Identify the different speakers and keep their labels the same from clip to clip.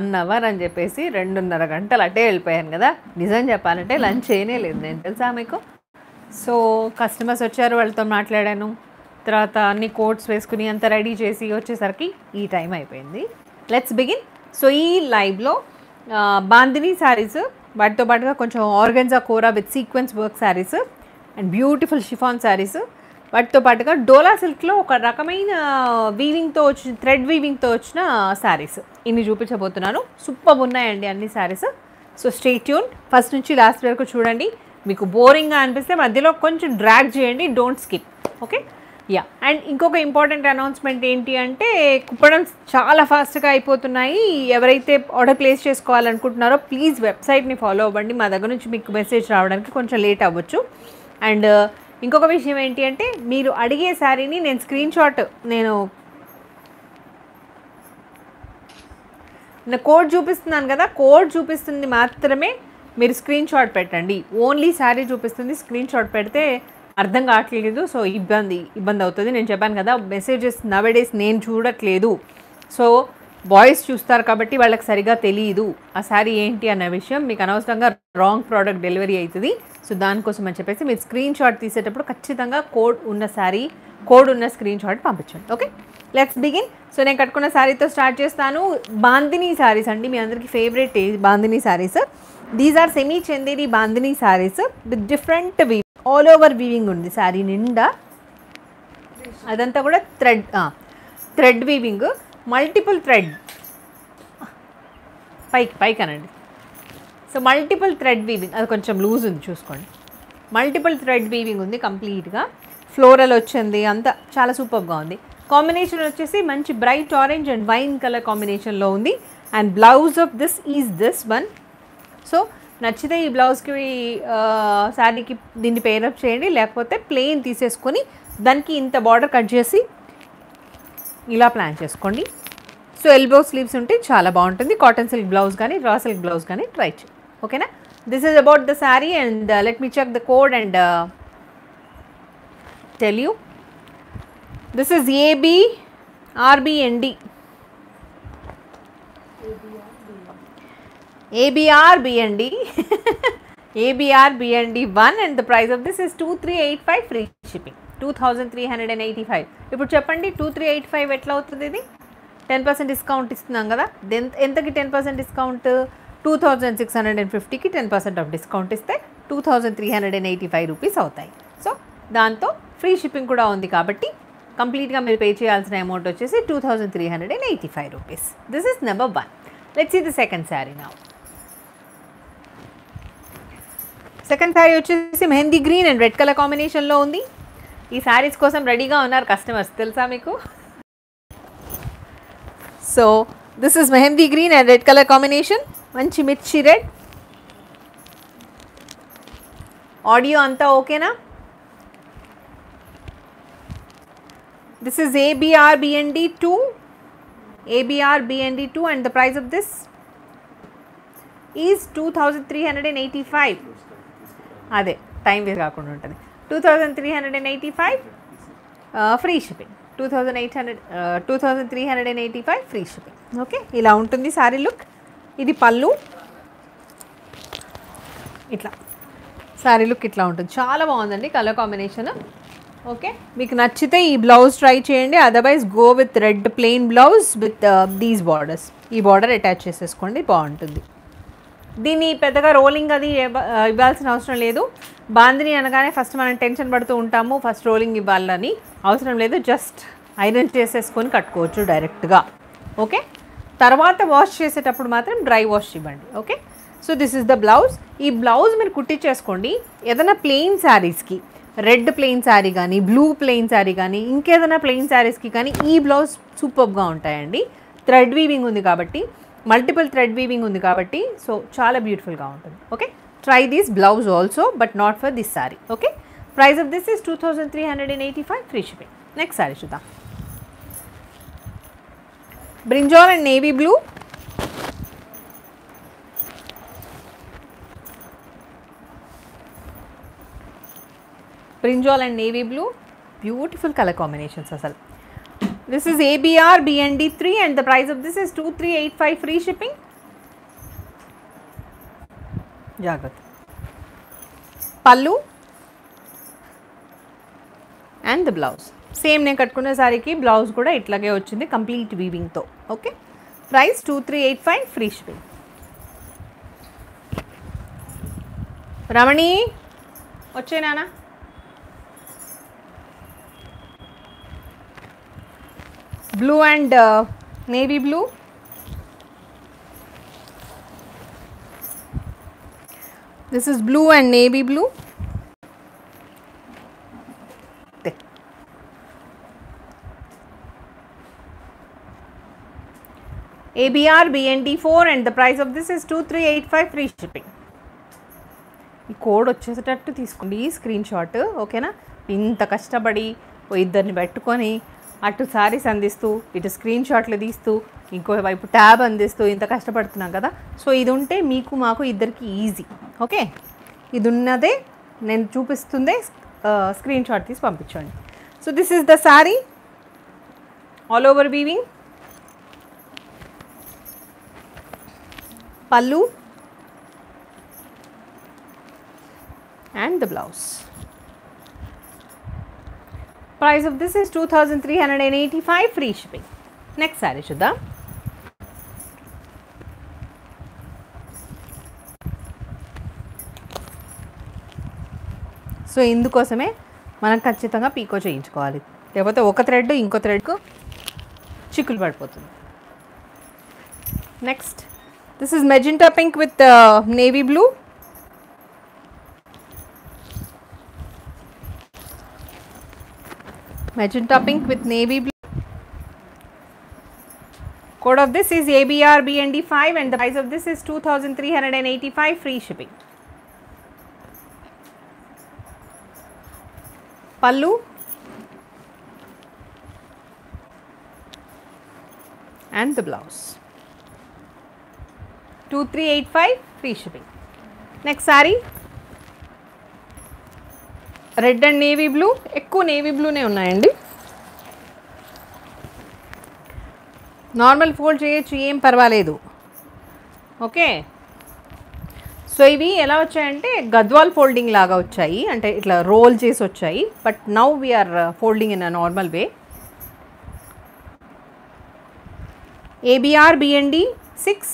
Speaker 1: One hour అని చెప్పేసి రెండున్నర గంటలు అటే వెళ్ళిపోయాను కదా. నిజం చెప్పాలంటే లంచ్ చేయనే లేదు నేను. తెలుసా మీకు? సో కస్టమర్స్ వచ్చారు వాళ్ళతో మాట్లాడాను. తర్వాత అన్ని కోట్స్ వేసుకుని అంత రెడీ చేసి వచ్చేసరికి ఈ టైం అయిపోయింది. లెట్స్ బిగిన్ సో ఈ లైవ్లో బాందిని శారీస్ వాటితో పాటుగా కొంచెం ఆర్గెన్జా కూర with sequins work saris and beautiful chiffon saris వాటితో పాటుగా డోలా సిల్క్లో ఒక రకమైన వీవింగ్తో వచ్చిన థ్రెడ్ వీవింగ్తో వచ్చిన శారీస్. ఇన్ని చూపించబోతున్నాను. సూపర్ ఉన్నాయండి అన్ని saris. So stay tune first నుంచి లాస్ట్ వరకు చూడండి. మీకు బోరింగ్గా అనిపిస్తే మధ్యలో కొంచెం డ్రాగ్ చేయండి. Don't skip okay yeah and ఇంకొక ఇంపార్టెంట్ అనౌన్స్మెంట్ ఏంటి అంటే కుప్పడం చాలా ఫాస్ట్గా అయిపోతున్నాయి. ఎవరైతే ఆర్డర్ ప్లేస్ చేసుకోవాలనుకుంటున్నారో ప్లీజ్ వెబ్సైట్ని ఫాలో అవ్వండి. మా దగ్గర నుంచి మీకు మెసేజ్ రావడానికి కొంచెం లేట్ అవ్వచ్చు. అండ్ ఇంకొక విషయం ఏంటి అంటే మీరు అడిగే శారీని నేను స్క్రీన్ షాట్ నేను కోడ్ చూపిస్తున్నాను కదా కోడ్ చూపిస్తుంది మాత్రమే మీరు స్క్రీన్ షాట్ పెట్టండి. ఓన్లీ శారీ చూపిస్తుంది స్క్రీన్ షాట్ పెడితే అర్థం కావట్లేదు. సో ఇబ్బంది ఇబ్బంది అవుతుంది. నేను చెప్పాను కదా మెసేజెస్ నవడేస్ నేను చూడట్లేదు. సో బాయ్స్ చూస్తారు కాబట్టి వాళ్ళకి సరిగా తెలియదు ఆ శారీ ఏంటి అన్న విషయం మీకు అనవసరంగా రాంగ్ ప్రోడక్ట్ డెలివరీ అవుతుంది. సో దానికోసం అని చెప్పేసి మీరు స్క్రీన్ షాట్ తీసేటప్పుడు ఖచ్చితంగా కోడ్ ఉన్న శారీ కోడ్ ఉన్న స్క్రీన్ షాట్ పంపించండి. ఓకే లెట్స్ బిగిన్ సో నేను కట్టుకున్న శారీతో స్టార్ట్ చేస్తాను. బాందినీ శారీస్ అండి. మీ అందరికీ favourite bandhani saris. These are semi Chanderi bandhani saris with different V all over weaving ఉంది. శారీ నిండా. అదంతా కూడా thread thread weaving multiple thread. పైకి పైకి అనండి సో మల్టిపుల్ థ్రెడ్ వీవింగ్ అది కొంచెం లూజ్ ఉంది చూసుకోండి. మల్టిపుల్ థ్రెడ్ వీవింగ్ ఉంది కంప్లీట్గా. ఫ్లోరల్ వచ్చింది అంతా చాలా సూపర్గా ఉంది. కాంబినేషన్ వచ్చేసి మంచి bright orange and wine colour కాంబినేషన్లో ఉంది. And blouse of this is this one. So నచ్చితే ఈ బ్లౌజ్కి శారీకి దీన్ని పేరప్ చేయండి లేకపోతే ప్లెయిన్ తీసేసుకొని దానికి ఇంత బార్డర్ కట్ చేసి ఇలా ప్లాన్ చేసుకోండి. సో ఎల్బో స్లీవ్స్ ఉంటే చాలా బాగుంటుంది. కాటన్ సిల్క్ బ్లౌజ్ కానీ రా సిల్క్ బ్లౌజ్ కానీ ట్రై చేయండి. ఓకేనా? This is about the sari and let me check the code and tell you this is AB RBND ABR BMD ABR BMD one and the price of this is two three eight five free shipping two thousand three hundred and eighty five ఇప్పుడు చెప్పండి two three eight five ఎట్లా అవుతుంది ఇది? Ten percent discount ఇస్తున్నాం కదా. Then ఎంతకి ten percent discount two thousand six hundred and ఫిఫ్టీకి ten percent off discount ఇస్తే two thousand three hundred and eighty five rupees అవుతాయి. సో దాంతో ఫ్రీ షిప్పింగ్ కూడా ఉంది కాబట్టి కంప్లీట్గా మీరు పే చేయాల్సిన అమౌంట్ వచ్చేసి two thousand three hundred and eighty five rupees this is number one let's see the second sari నా సెకండ్ శారీ వచ్చేసి mehndi green and red colour కాంబినేషన్లో ఉంది. ఈ శారీస్ కోసం రెడీగా ఉన్నారు కస్టమర్స్ తెలుసా మీకు? So this is mehndi green and red colour combination మంచి మిర్చి రెడ్ ఆడియో అంతా ఓకేనా this is ABR BND two ABR BND two and the price of this is two thousand three hundred and eighty five అదే time waste కాకుండా ఉంటుంది. Two thousand three hundred and eighty five free shipping two thousand eight hundred two thousand three hundred and eighty five free shipping okay ఇలా ఉంటుంది sari look ఇది పళ్ళు. ఇట్లా. Sari look ఇట్లా ఉంటుంది. చాలా బాగుందండి కలర్ కాంబినేషన్ ఓకే మీకు నచ్చితే ఈ బ్లౌజ్ ట్రై చేయండి. Otherwise go with red plain blouse with these borders ఈ బార్డర్ అటాచ్ చేసేసుకోండి. బాగుంటుంది. దీన్ని పెద్దగా రోలింగ్ అది ఇవ్వ- ఇవ్వాల్సిన అవసరం లేదు. బాందిని అనగానే ఫస్ట్ మనం టెన్షన్ పడుతూ ఉంటాము. ఫస్ట్ రోలింగ్ ఇవ్వాలని అవసరం లేదు. జస్ట్ ఐరన్ చేసేసుకొని కట్టుకోవచ్చు డైరెక్ట్గా ఓకే తర్వాత వాష్ చేసేటప్పుడు మాత్రం డ్రై వాష్ ఇవ్వండి. Okay so this is the blouse ఈ బ్లౌజ్ మీరు కుట్టించేసుకోండి ఏదైనా ప్లెయిన్ శారీస్కి రెడ్ ప్లెయిన్ శారీ కానీ బ్లూ ప్లెయిన్ శారీ కానీ ఇంకేదైనా ప్లెయిన్ శారీస్కి కానీ ఈ బ్లౌజ్ సూపర్గా ఉంటాయండి. థ్రెడ్ వీవింగ్ ఉంది కాబట్టి మల్టిపుల్ థ్రెడ్ వీవింగ్ ఉంది కాబట్టి సో చాలా బ్యూటిఫుల్గా ఉంటుంది. Okay try this blouse also but not for this sari okay price of this is two thousand three hundred and eighty five free shipping next sari చూద్దాం. Brinjal and navy blue brinjal and navy blue beautiful colour combinations అసలు. This is ABR BND3 and the price of this is 2385 free shipping. Jagat. Pallu and the blouse. Same నేను కట్టుకున్న సారీకి blouse కూడా ఇట్లాగే వచ్చింది complete వీవింగ్తో okay price two three eight five free shipping Ramani వచ్చేనానా blue and navy blue this is blue and navy blue ABR BND4 and the price of this is 2385 free shipping. ఈ code వచ్చేసేటట్టు తీసుకోండి ఈ screen shot ఓకేనా ఇంత కష్టపడి ఇద్దరిని పెట్టుకొని అటు సారీస్ అందిస్తూ ఇటు స్క్రీన్ షాట్లు తీస్తూ ఇంకో వైపు ట్యాబ్ అందిస్తూ ఇంత కష్టపడుతున్నాం కదా. సో ఇది ఉంటే మీకు మాకు ఇద్దరికి ఈజీ ఓకే ఇది ఉన్నదే నేను చూపిస్తుందే స్క్రీన్ షాట్ తీసి పంపించండి. So this is the sari all over weaving pallu. And the blouse Price of this is 2385 free shipping. Next saree చూద్దాం సో ఇందుకోసమే మనం ఖచ్చితంగా పీకో చేయించుకోవాలి. లేకపోతే ఒక థ్రెడ్ ఇంకో థ్రెడ్కు చిక్కులు పడిపోతుంది. Next this is magenta pink with navy blue magenta pink with navy blue. Code of this is ABR BND5 and the price of this is 2385 free shipping. Pallu and the blouse. 2385 free shipping. Next saree red and navy blue. ఎక్కువ navy బ్లూనే ఉన్నాయండి. Normal fold చేయొచ్చు ఏం పర్వాలేదు. Okay? So ఇవి ఎలా వచ్చాయంటే Gadwal folding లాగా వచ్చాయి. అంటే ఇట్లా రోల్ చేసి వచ్చాయి. But now we're uh, folding in a normal way. ABR BMD six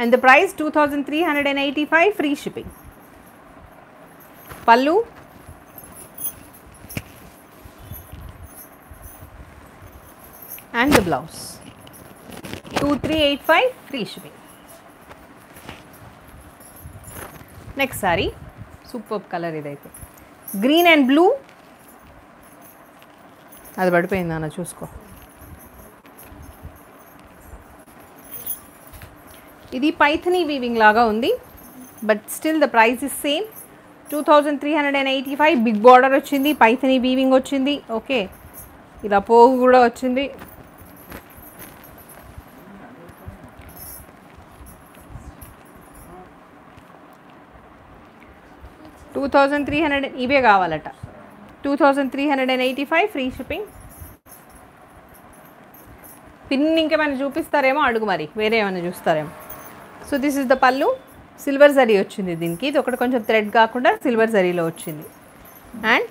Speaker 1: and the price two thousand three hundred and eighty five free shipping pallu. And the blouse two three eight five free shipping next sari super colour ఇదైతే. Green and blue అది పడిపోయింది అన్న చూసుకో. ఇది Paithani weaving లాగా ఉంది but still the price is same two thousand three hundred and eighty five big border వచ్చింది Paithani weaving వచ్చింది ఓకే ఇలా పోగు కూడా వచ్చింది. టూ థౌజండ్ త్రీ హండ్రెడ్ ఇవే కావాలట. Two thousand three hundred and eighty five free shipping pin ఇంకేమైనా చూపిస్తారేమో అడుగు మరి వేరే ఏమైనా చూస్తారేమో. So this is the pallu silver zari వచ్చింది దీనికి. ఇది ఒకటి కొంచెం థ్రెడ్ కాకుండా సిల్వర్ జరీలో వచ్చింది. అండ్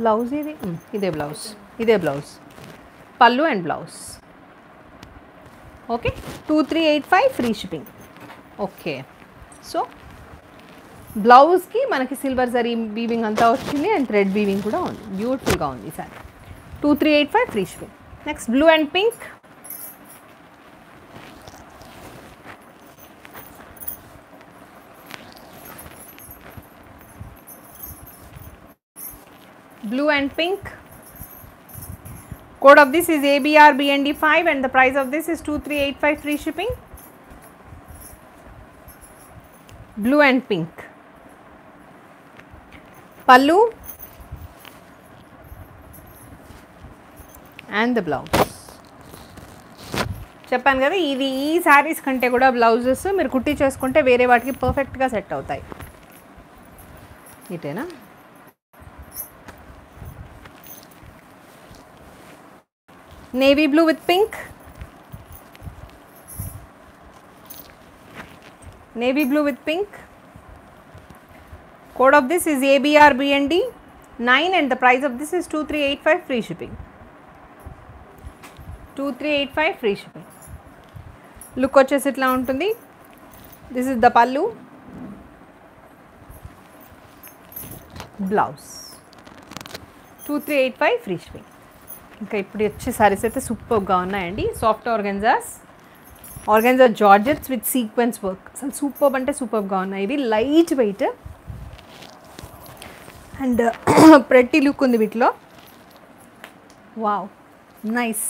Speaker 1: బ్లౌజ్ ఇది? ఇదే బ్లౌజ్. ఇదే blouse. Pallu and blouse. Okay? Two three eight five free shipping. Okay. So బ్లౌజ్కి మనకి సిల్వర్ జరీ బీవింగ్ అంతా వచ్చింది అండ్ థ్రెడ్ బీవింగ్ కూడా ఉంది. బ్యూటిఫుల్గా ఉంది sir. Two three eight five free shipping. Next blue and pink blue and pink. Code of this is ABR BND5 and the price of this is 2385 free shipping. Blue and pink. Pallu and the blouse చెప్పాను కదా ఇది ఈ శారీస్ కంటే కూడా blouses మీరు కుట్టి చేసుకుంటే వేరే వాటికి పర్ఫెక్ట్గా సెట్ అవుతాయి ఇటేనా navy blue with pink navy blue with pink code of this is ABR BND 9 and the price of this is 2385 free shipping. 2385 free shipping. Look వచ్చేసి ఇట్లా ఉంటుంది. This is the pallu blouse two three eight five free shipping ఇంకా ఇప్పుడు వచ్చే సారీస్ అయితే సూపర్గా ఉన్నాయండి. Soft organzas organza georgettes with sequins work అసలు సూపర్ అంటే సూపర్గా ఉన్నాయి. ఇవి లైట్ వెయిట్ అండ్ ప్రతి లుక్ ఉంది వీటిలో. Wow nice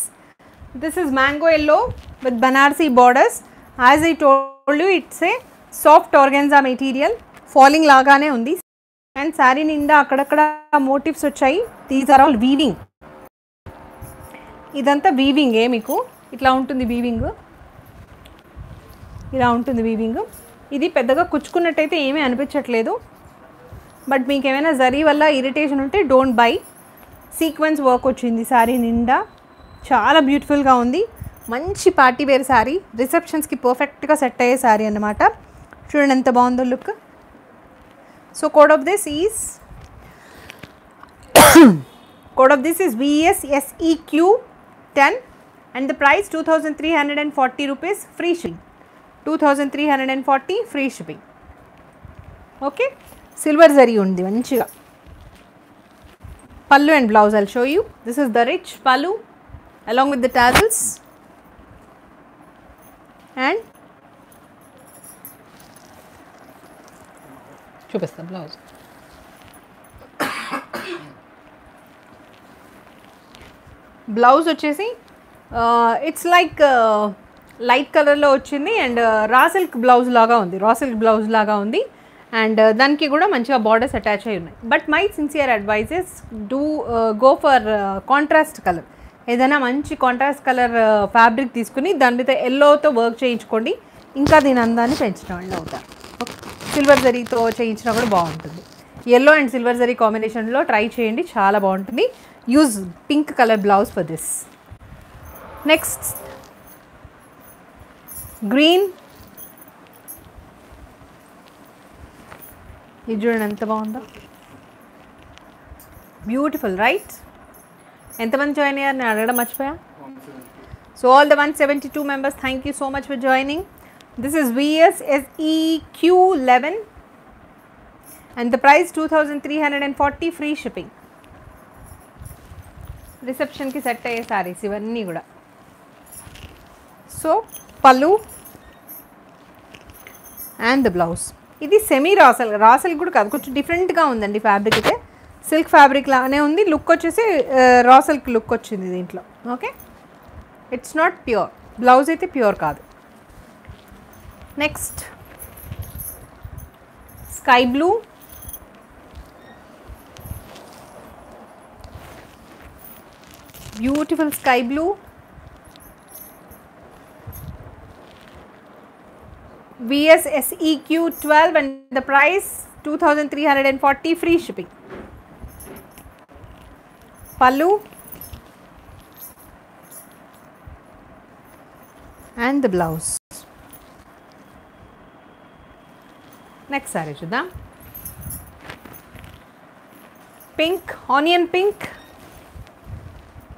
Speaker 1: this is mango yellow with Banarasi borders as I told it's a soft organza material falling లాగానే ఉంది. అండ్ శారీ నిండా అక్కడక్కడ మోటివ్స్ వచ్చాయి. దీస్ ఆర్ ఆల్ వీవింగ్ ఇదంతా వీవింగే మీకు? ఇట్లా ఉంటుంది వీవింగ్ ఇలా ఉంటుంది వీవింగ్ ఇది పెద్దగా కుచ్చుకున్నట్టయితే ఏమీ అనిపించట్లేదు. బట్ మీకు ఏమైనా జరీ వల్ల ఇరిటేషన్ ఉంటే డోంట్ బై సీక్వెన్స్ వర్క్ వచ్చింది. శారీ నిండా చాలా బ్యూటిఫుల్గా ఉంది. మంచి పార్టీ వేర్ శారీ రిసెప్షన్స్కి పర్ఫెక్ట్గా సెట్ అయ్యే శారీ అన్నమాట. చూడండి ఎంత బాగుందో look so code of this is code of this is VSSEQ 10 and the price 2340 rupees free shipping. 2340 free shipping. Okay? Silver zari undi manchiga pallu and blouse i'll show you. This is the rich pallu along with the tassels. And
Speaker 2: chupista blouse.
Speaker 1: Blouse వచ్చేసి it's like light కలర్లో వచ్చింది and raw silk blouse లాగా ఉంది. Raw silk blouse లాగా ఉంది. And దానికి కూడా మంచిగా బార్డర్స్ అటాచ్ అయి ఉన్నాయి. But my sincere advises do go for contrast colour ఏదైనా మంచి కాంట్రాస్ట్ కలర్ ఫ్యాబ్రిక్ తీసుకుని దాని మీద ఎల్లోతో వర్క్ చేయించుకోండి. ఇంకా దీని అందాన్ని పెంచిన వాళ్ళు అవుతారు సిల్వర్ జరీతో చేయించినా కూడా బాగుంటుంది. ఎల్లో అండ్ సిల్వర్ జరీ కాంబినేషన్లో ట్రై చేయండి. చాలా బాగుంటుంది. Use pink colour blouse for this next green ఇది చూడండి ఎంత బాగుందో బ్యూటిఫుల్ రైట్ ఎంతమంది జాయిన్ అయ్యారు నేను అడగడం మర్చిపోయా so all the one seventy two members thank you so much for joining this is VSSEQ eleven and the price two thousand three hundred and forty free shipping రిసెప్షన్కి set అయ్యే సారీస్ ఇవన్నీ కూడా. So pallu and the blouse ఇది semi రాసల్ రాసల్ కూడా కాదు కొంచెం డిఫరెంట్గా ఉందండి ఫ్యాబ్రిక్ అయితే. సిల్క్ ఫ్యాబ్రిక్ లానే ఉంది. లుక్ వచ్చేసి uh, రాసల్కి లుక్ వచ్చింది దీంట్లో. Okay it's not pure blouse అయితే ప్యూర్ కాదు. Next sky blue beautiful sky blue. VS SEQ 12 and the price 2340 free shipping. Pallu and the blouse. Next saree, Pink, onion pink.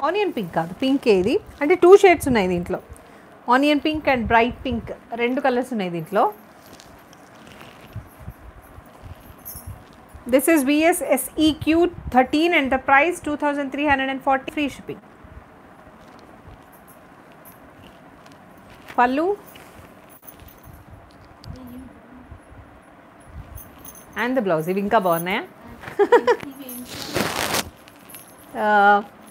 Speaker 1: Onion pink కాదు pink ఏది? అంటే two shades ఉన్నాయి దీంట్లో. Onion pink and bright pink రెండు colours ఉన్నాయి దీంట్లో. This is VSSEQ thirteen and the price two thousand three hundred and forty free shipping pallu and the blouse ఇవి ఇంకా బాగున్నాయా?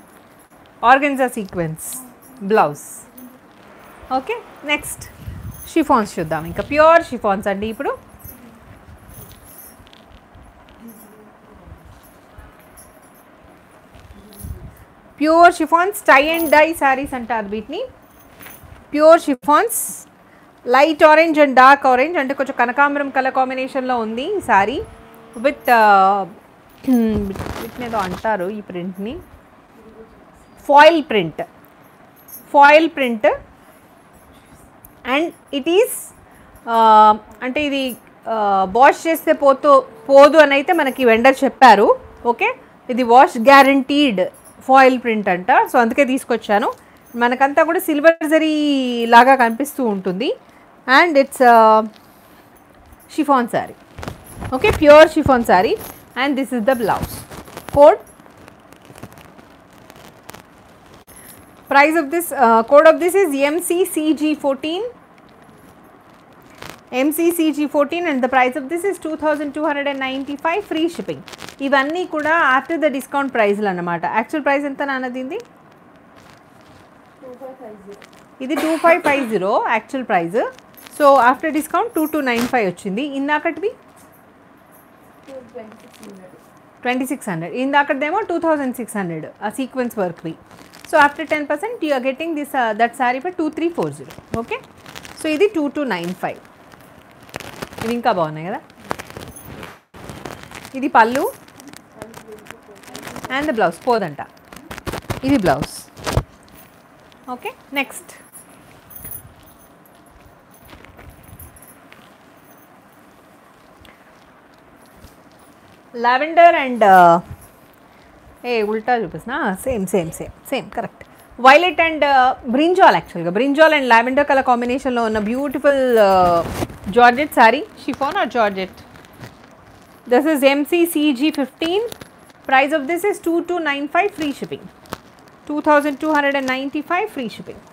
Speaker 1: Organza sequins blouse okay next chiffons చూద్దాం. ఇంకా pure chiffons అండి ఇప్పుడు. Pure chiffons tie and dye saris అంటారు వీటిని. Pure chiffons light orange and dark orange అంటే కొంచెం కనకాంబరం కలర్ కాంబినేషన్లో ఉంది ఈ శారీ విత్ uh, వీటిని ఏదో అంటారు ఈ ప్రింట్ని foil print foil print and it is అంటే ఇది uh, వాష్ చేస్తే పోతూ పోదు అని అయితే మనకి వెండర్ చెప్పారు. ఓకే ఇది వాష్ గ్యారంటీడ్ ఫాయిల్ ప్రింట్ అంట. సో అందుకే తీసుకొచ్చాను. మనకంతా కూడా సిల్వర్ జరీ లాగా కనిపిస్తూ ఉంటుంది. And it's chiffon sari okay pure chiffon sari and this is the blouse code price of this uh, code of this is mccg14 mccg14 and the price of this is 2295 free shipping. ఇవన్నీ కూడా after the discount ప్రైస్లు అనమాట actual price ఎంత నాన్నది ఇది? Two five five zero actual price so after discount two two nine five వచ్చింది. ఇందాకటివి twenty six hundred ఇందాకదేమో టూ థౌజండ్ సిక్స్ హండ్రెడ్ ఆ sequence వర్క్వి so after ten percent you're getting this that sari for two three four zero okay so ఇది two two nine five ఇవి ఇంకా బాగున్నాయి కదా? ఇది పళ్ళు. అండ్ ద బ్లౌజ్ పోదంట. ఇది blouse okay next lavender and ఏ ఉల్టా చూపిస్తున్నా same same same same correct violet and brinjal యాక్చువల్గా బ్రింజాల్ అండ్ లావెండర్ కలర్ కాంబినేషన్లో ఉన్న beautiful georgette sari chiffon or georgette this is MCCG fifteen price of this is two two nine five free shipping two thousand two hundred and ninety five free shipping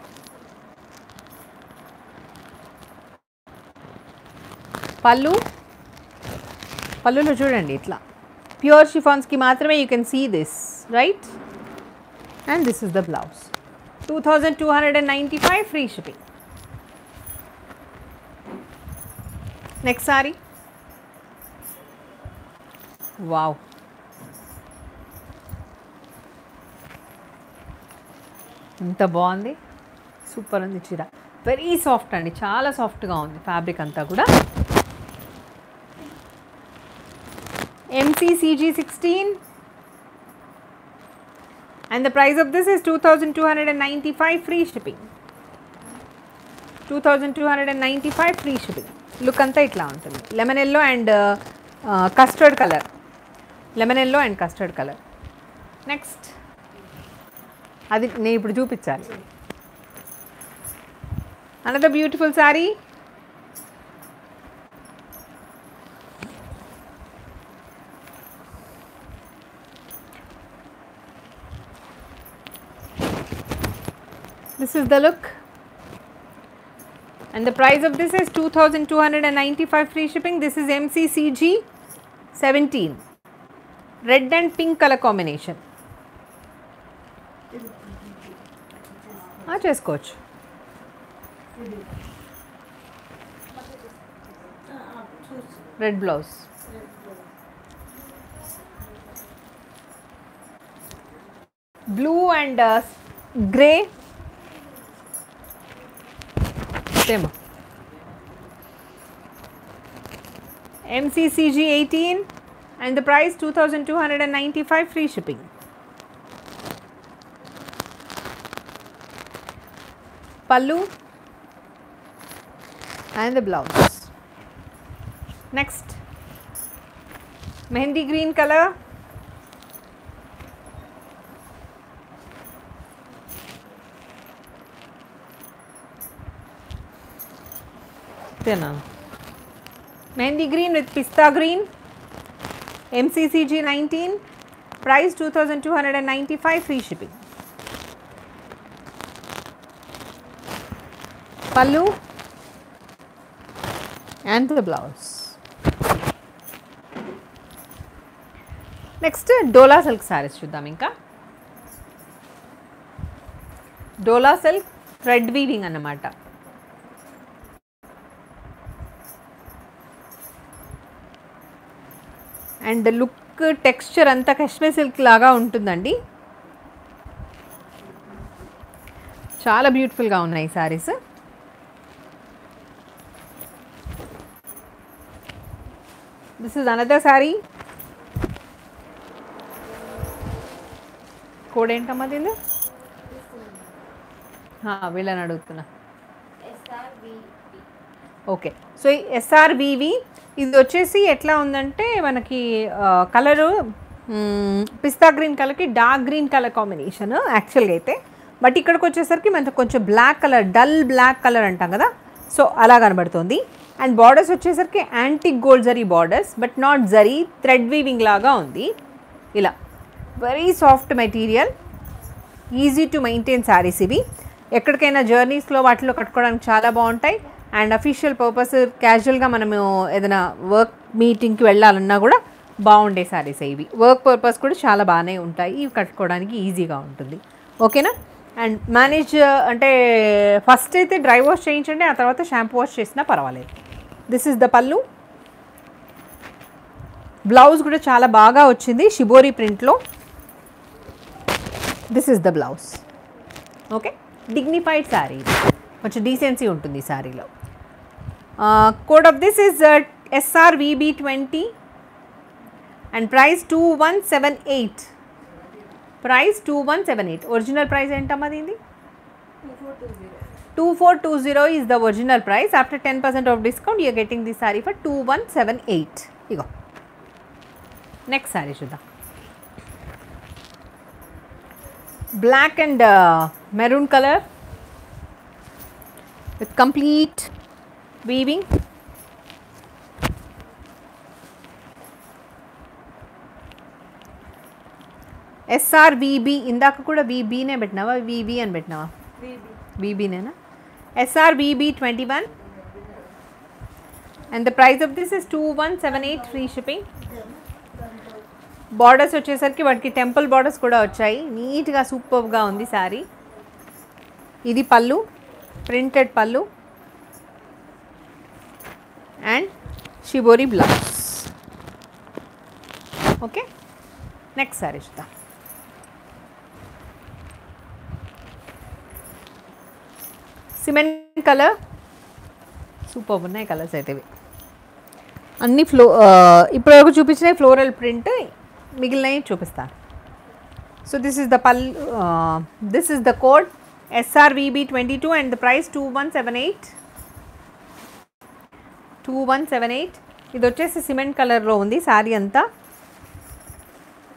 Speaker 1: pallu పళ్ళులో చూడండి ఇట్లా pure షిఫాన్స్కి మాత్రమే you can see this right and this is the blouse two thousand two hundred and ninety five free shipping next sari wow ఎంత బాగుంది. Super ఉంది చీర. Very soft అండి. చాలా సాఫ్ట్గా ఉంది ఫ్యాబ్రిక్ అంతా కూడా. MCCG 16 and the price of this is 2295 free shipping. 2295 free shipping look అంతా ఇట్లా ఉంటుంది lemon yellow and custard colour lemon yellow and custard colour next అది నేను ఇప్పుడు చూపించాలి another beautiful sari This is the look and the price of this is 2295 free shipping. This is MCCG 17 red and pink color combination. अच्छा इसको red blouse blue and grey. Same MCCG 18 and the price 2295 free shipping. Pallu and the blouse. Next, mehendi green color. Then, Mehendi green with pista green. MCCG 19. Price 2295 free shipping. Pallu and the blouse. Next Dola silk saris చూద్దాం ఇంకా Dola silk thread weaving అన్నమాట and look texture అంతా Kashmir silk లాగా ఉంటుందండి. చాలా బ్యూటిఫుల్గా ఉన్నాయి ఈ saris this is another sari code ఏంటమ్మా దీన్ని ఆ, వీళ్ళని అడుగుతున్నా. ఓకే సో ఎస్ఆర్వివి ఇది వచ్చేసి ఎట్లా ఉందంటే మనకి కలరు పిస్తా గ్రీన్ కలర్కి డార్క్ గ్రీన్ కలర్ కాంబినేషన్ యాక్చువల్గా అయితే. బట్ ఇక్కడికి వచ్చేసరికి మనకు కొంచెం black colour dull black colour అంటాం కదా. సో అలా కనబడుతుంది. అండ్ బార్డర్స్ వచ్చేసరికి antique gold zari borders but not zari thread weaving లాగా ఉంది. ఇలా very soft material easy to maintain saris ఇవి. ఎక్కడికైనా జర్నీస్లో వాటిలో కట్టుకోవడానికి చాలా బాగుంటాయి. అండ్ అఫీషియల్ పర్పస్ క్యాజువల్గా మనము ఏదైనా వర్క్ మీటింగ్కి వెళ్ళాలన్నా కూడా బాగుండే శారీస్ ఇవి. వర్క్ పర్పస్ కూడా చాలా బాగానే ఉంటాయి. ఇవి కట్టుకోవడానికి ఈజీగా ఉంటుంది. ఓకేనా అండ్ మేనేజ్ అంటే ఫస్ట్ అయితే డ్రై వాష్ చేయించండి ఆ తర్వాత షాంపూ వాష్ చేసినా పర్వాలేదు. This is the pallu blouse కూడా చాలా బాగా వచ్చింది షిబోరి ప్రింట్లో this is the blouse okay dignified sari కొంచెం డీసెన్సీ ఉంటుంది ఈ శారీలో Uh, code of this is uh, SRVB20 and price 2178. Price 2178. Original price enta madindi? 2420 is the original price. After 10% of discount, you are getting this sari for 2178. You go. Next sari, Shuddha. Black and uh, maroon color with complete weaving SR VB ఇందాక కూడా విబీనే పెట్టినావా? VB అని పెట్టినావా? విబీనేనా SRVB twenty one and the price of this is two one seven eight free shipping borders వచ్చేసరికి వాటికి temple borders కూడా వచ్చాయి. నీట్గా సూపర్గా ఉంది శారీ. ఇది pallu printed pallu. And shibori blouse okay next sari చూద్దాం సిమెంట్ కలర్ సూపర్ ఉన్నాయి కలర్స్ అయితే ఇవి. అన్ని ఫ్లో ఇప్పటివరకు చూపించినవి ఫ్లోరల్ ప్రింట్ మిగిలినవి చూపిస్తాను so this is the pallu this is the code SRVB twenty two and the price two one seven eight two one seven eight ఇది వచ్చేసి సిమెంట్ కలర్లో ఉంది. శారీ అంతా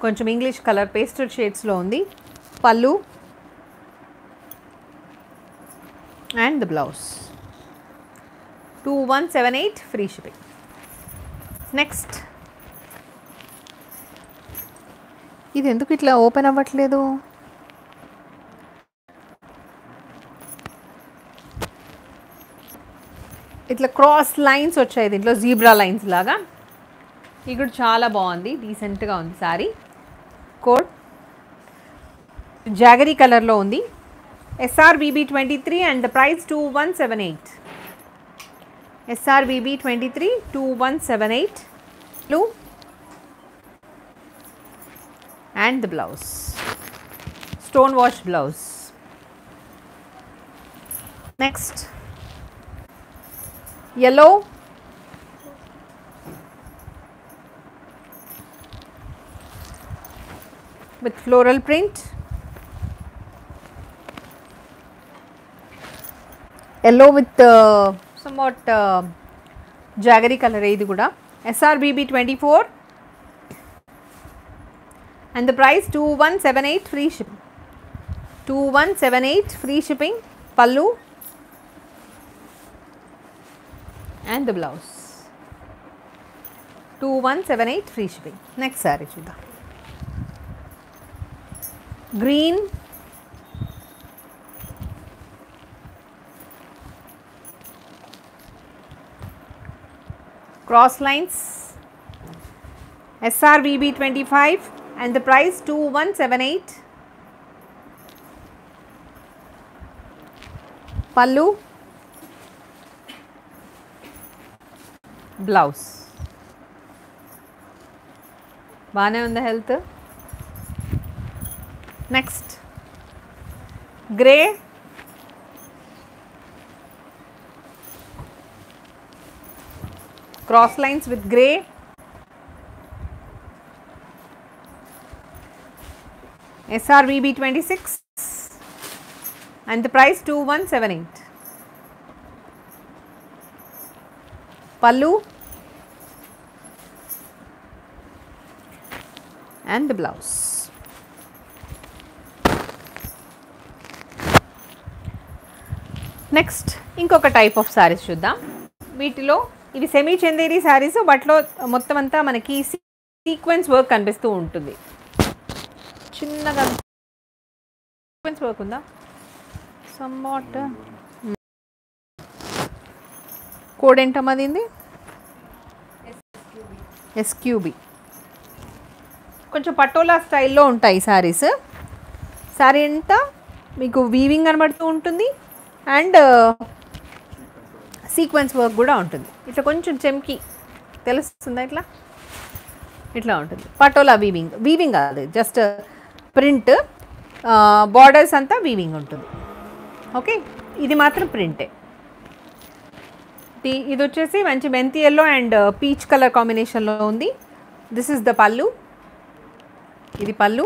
Speaker 1: కొంచెం ఇంగ్లీష్ కలర్ పేస్టల్ షేడ్స్లో ఉంది. Pallu and the blouse. Two one seven eight free shipping next ఇది ఎందుకు ఇట్లా ఓపెన్ అవ్వట్లేదు? ఇట్లా క్రాస్ లైన్స్ వచ్చాయి దీంట్లో జీబ్రా లైన్స్ లాగా. ఇది కూడా చాలా బాగుంది డీసెంట్గా ఉంది సారీ కోడ్ జాగరీ కలర్లో ఉంది. SRBB twenty three and the price two one seven eight SRBB twenty three two one seven eight blue and the blouse stone wash blouse next yellow? With floral print, yellow with uh, somewhat uh, jaggery color ಇದು ಕೂಡ S R and the price 2178 free shipping. 2178 free shipping. Pallu and the blouse. 2178 free shipping. Next saree Green. Cross lines. SRVB 25 and the price 2178 Pallu. Blouse బాగానే ఉందా health next grey cross lines with grey SRVB 26 and the price 2178. and and blouse next ఇంకొక type of saris చూద్దాం. వీటిలో ఇవి semi Chanderi saris వాటిలో మొత్తం అంతా మనకి సీక్వెన్స్ వర్క్ కనిపిస్తూ ఉంటుంది. చిన్నగా సీక్వెన్స్ వర్క్ ఉందా? సమ్మాట్ కోడ్ hmm. ఏంటమ్మా దీంది ఎస్క్యూబీ కొంచెం పటోలా స్టైల్లో ఉంటాయి శారీస్ శారీ అంతా మీకు వీవింగ్ కనబడుతూ ఉంటుంది. అండ్ సీక్వెన్స్ వర్క్ కూడా ఉంటుంది. ఇట్లా కొంచెం చెమ్కి. తెలుస్తుందా ఇట్లా? ఇట్లా ఉంటుంది. పటోలా వీవింగ్ వీవింగ్ కాదు జస్ట్ ప్రింట్ బార్డర్స్ అంతా వీవింగ్ ఉంటుంది. ఓకే ఇది మాత్రం ప్రింటే ఇది ఇది వచ్చేసి మంచి మెంతి ఎల్లో అండ్ పీచ్ కలర్ కాంబినేషన్లో ఉంది. దిస్ ఇస్ ద పళ్ళు ఇది పళ్ళు.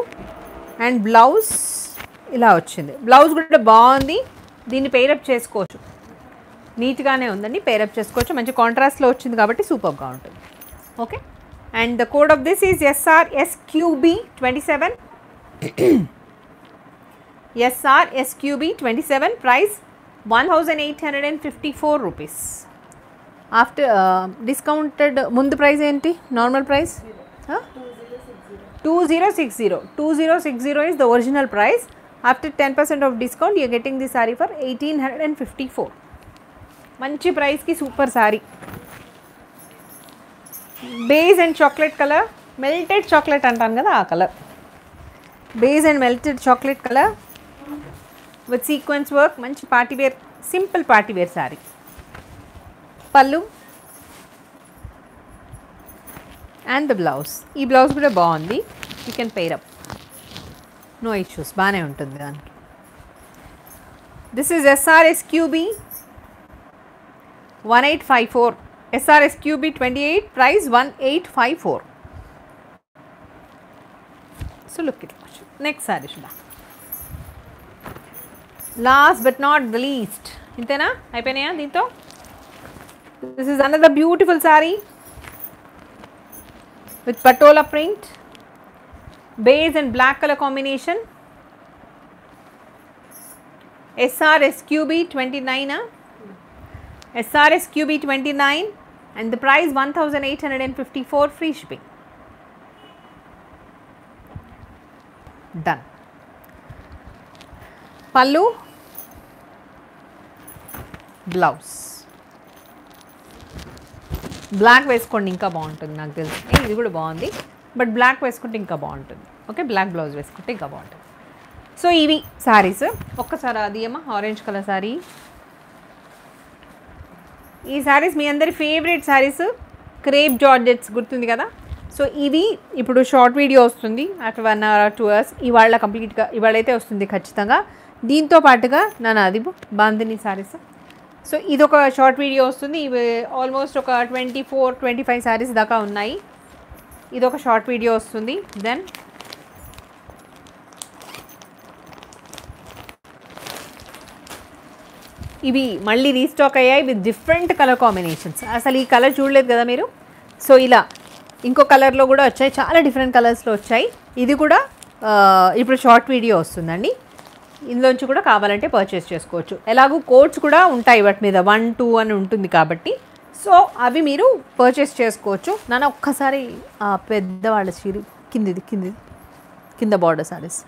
Speaker 1: అండ్ బ్లౌజ్ ఇలా వచ్చింది. బ్లౌజ్ కూడా బాగుంది. దీన్ని పేరప్ చేసుకోవచ్చు. నీట్గానే ఉందండి. పేరప్ చేసుకోవచ్చు. మంచి కాంట్రాస్ట్లో వచ్చింది కాబట్టి సూపర్గా ఉంటుంది. Okay and the code of this is SR SQB twenty seven SR SQB twenty seven price one thousand eight hundred and fifty four rupees after discounted ముందు ప్రైస్ ఏంటి? Normal price two zero six zero two zero six zero is the original price after ten percent off discount you're getting for eighteen hundred and fifty four మంచి ప్రైస్కి super sari base and chocolate colour melted chocolate అంటాను కదా ఆ colour base and melted chocolate colour with sequins work మంచి party wear simple party wear sari pallu and the blouse ఈ blouse కూడా బాగుంది. You can pair up no issues బాగానే ఉంటుంది దానికి. This is SRS QB one eight five four SRS QB twenty eight price one eight five four so look it next sari చూద్దాం last but not the least ఇంతేనా అయిపోయినాయా దీంతో this is another beautiful sari with patola print beige and black color combination SRSQB 29 uh, SRSQB 29 and the price 1854 free shipping. Done. Pallu blouse black వేసుకోండి ఇంకా బాగుంటుంది నాకు తెలిసి. ఇది కూడా బాగుంది. బట్ బ్లాక్ వేసుకుంటే ఇంకా బాగుంటుంది. ఓకే బ్లాక్ బ్లౌజ్ వేసుకుంటే ఇంకా బాగుంటుంది. సో ఇవి శారీస్ ఒక్కసారి అది ఏమో? ఆరెంజ్ కలర్ శారీ ఈ శారీస్ మీ అందరి ఫేవరెట్ శారీస్ క్రేప్ జార్జెట్స్ గుర్తుంది కదా? సో ఇవి ఇప్పుడు షార్ట్ వీడియో వస్తుంది. After one hour two hours ఇవాళ కంప్లీట్గా ఇవాళైతే వస్తుంది ఖచ్చితంగా. దీంతో పాటుగా నా నాది బాందిని శారీస్ సో ఇది ఒక షార్ట్ వీడియో వస్తుంది. ఇవి ఆల్మోస్ట్ ఒక twenty four twenty five saris దాకా ఉన్నాయి. ఇది ఒక షార్ట్ వీడియో వస్తుంది. దెన్ ఇవి మళ్ళీ రీస్టాక్ అయ్యాయి విత్ డిఫరెంట్ కలర్ కాంబినేషన్స్ అసలు ఈ కలర్ చూడలేదు కదా మీరు? సో ఇలా ఇంకో కలర్లో కూడా వచ్చాయి. చాలా డిఫరెంట్ కలర్స్లో వచ్చాయి. ఇది కూడా ఇప్పుడు షార్ట్ వీడియో వస్తుందండి. ఇందులోంచి కూడా కావాలంటే పర్చేస్ చేసుకోవచ్చు. ఎలాగూ కోడ్స్ కూడా ఉంటాయి వాటి మీద. వన్ టూ అని ఉంటుంది కాబట్టి. సో అవి మీరు పర్చేస్ చేసుకోవచ్చు. నాన్న ఒక్కసారి పెద్దవాళ్ళ చీరి కిందిది కిందిది కింద బార్డర్ సారీస్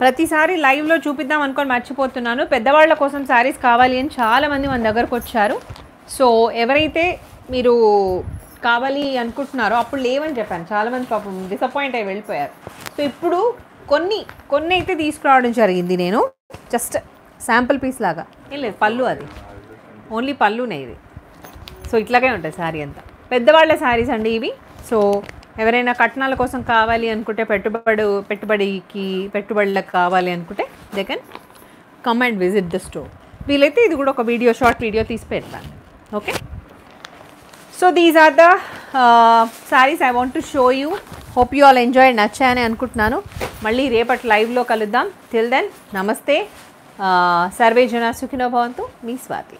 Speaker 1: ప్రతిసారి లైవ్లో చూపిద్దాం అనుకొని మర్చిపోతున్నాను. పెద్దవాళ్ళ కోసం శారీస్ కావాలి అని చాలామంది మన దగ్గరకు వచ్చారు. సో ఎవరైతే మీరు కావాలి అనుకుంటున్నారో అప్పుడు లేవని చెప్పాను. చాలామంది పాపం డిసప్పాయింట్ అయి వెళ్ళిపోయారు. సో ఇప్పుడు కొన్ని కొన్ని అయితే తీసుకురావడం జరిగింది నేను. జస్ట్ శాంపుల్ పీస్ లాగా. ఏం లేదు పళ్ళు అది. ఓన్లీ పళ్ళునే ఇది సో ఇట్లాగే ఉంటాయి శారీ అంతా. పెద్దవాళ్ళ శారీస్ అండి ఇవి. సో ఎవరైనా కట్నాల కోసం కావాలి అనుకుంటే పెట్టుబడి పెట్టుబడికి పెట్టుబడులకు కావాలి అనుకుంటే they can come and visit the store వీలైతే ఇది కూడా ఒక వీడియో షార్ట్ వీడియో తీసి పెడతాను. Okay so these are the saris I want to show you hope you all enjoy నచ్చాయని అనుకుంటున్నాను. మళ్ళీ రేపటి లైవ్లో కలుద్దాం. టిల్ దెన్ నమస్తే. సర్వే జన సుఖినో భవంతు. మీ స్వాతి.